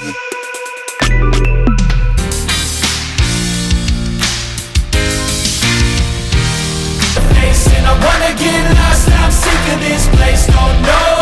Ace and I wanna get lost, I'm sick of this place, don't know